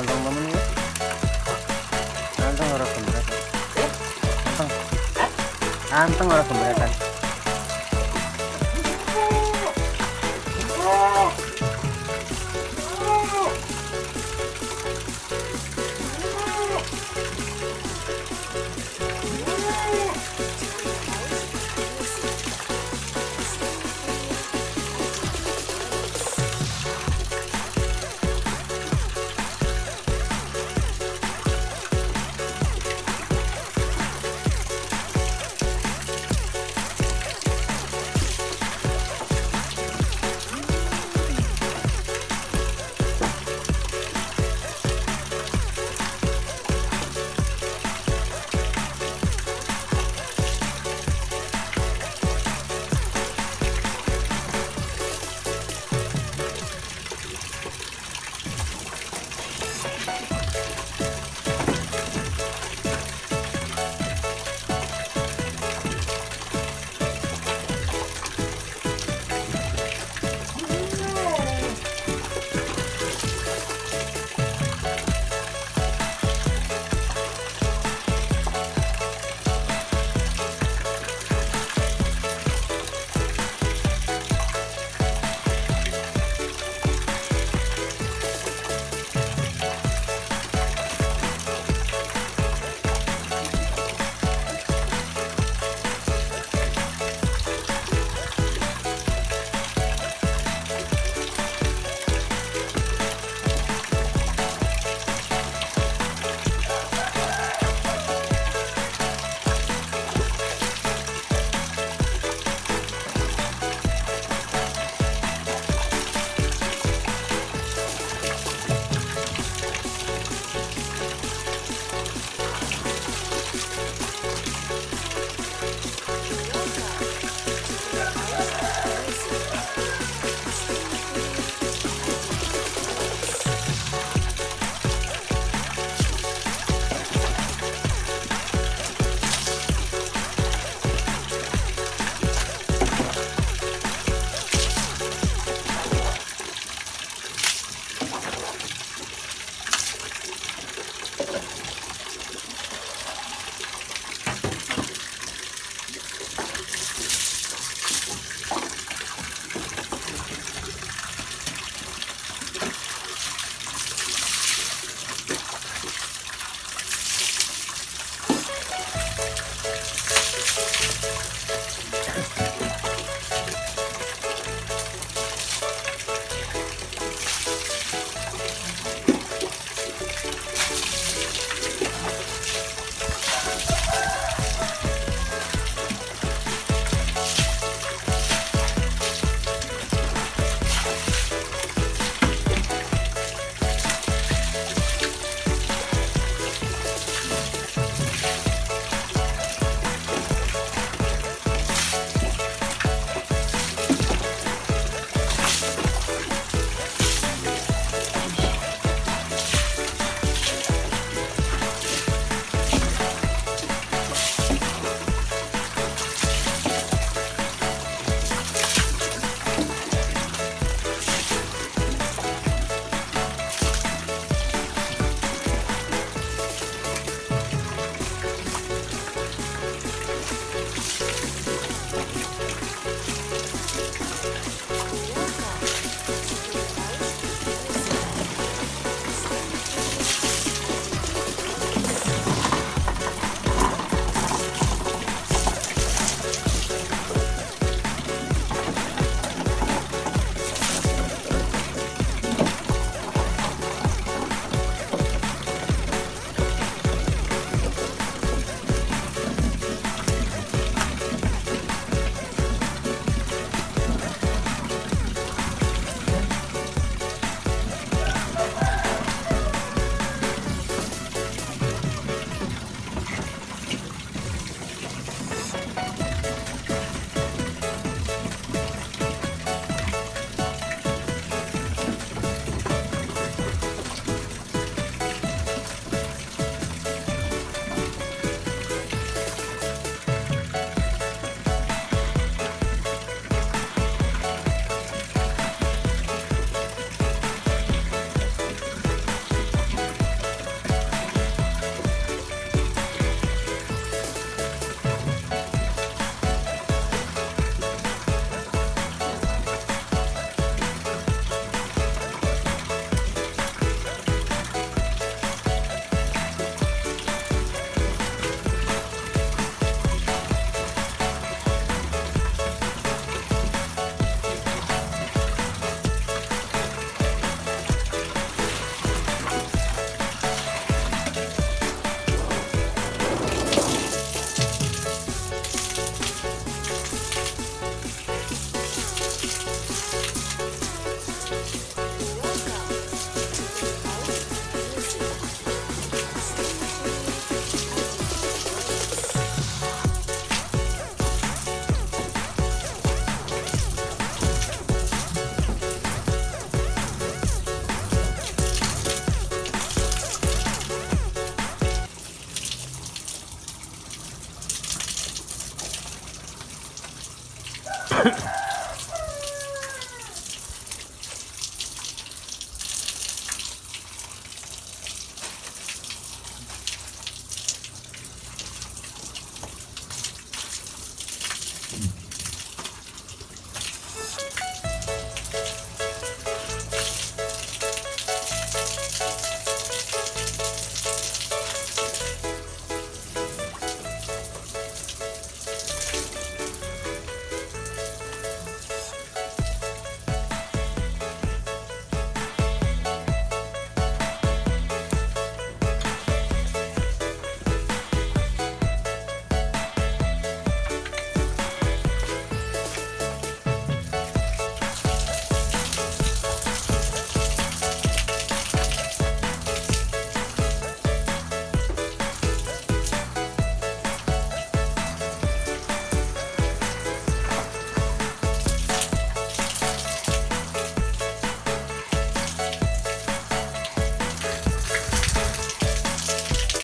Anteng temen ya. Anteng orang keberatan. Anteng. Anteng orang keberatan.